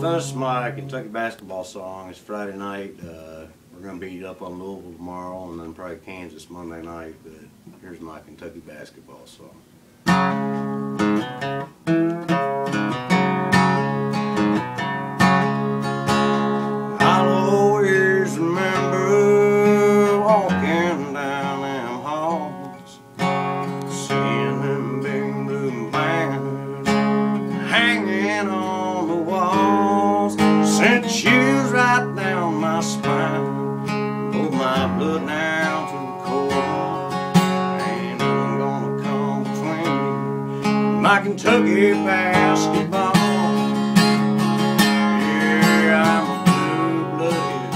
Fuss my Kentucky basketball song. It's Friday night. Uh, we're going to beat up on Louisville tomorrow and then probably Kansas Monday night. But here's my Kentucky basketball song. On the walls. Sent chills right down my spine, pulled my blood down to the core. Ain't nothing gonna come between my Kentucky basketball. Yeah, I'm a blue-blooded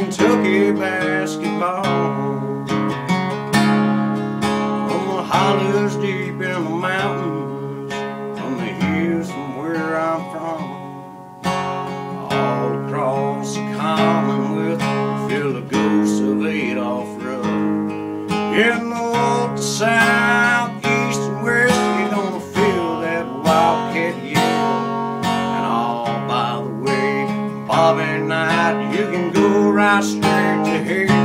Kentucky basketball. From the hollers deep in the mountains, from the hills from where I'm from all across the Commonwealth, feel the ghosts of Adolph Rupp. In north to south, east and west, you're gonna feel that wildcat yell. And all by the way, Bobby Knight, you can go right straight to hell.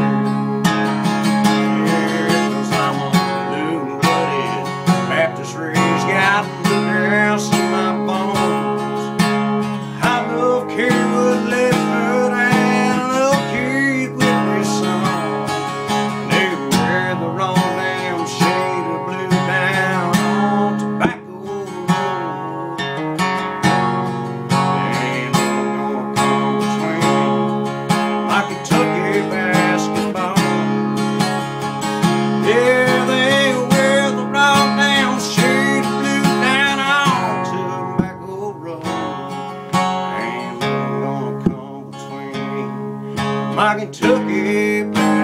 Yeah, they wear the shade blue down Road. Gonna come between my Kentucky.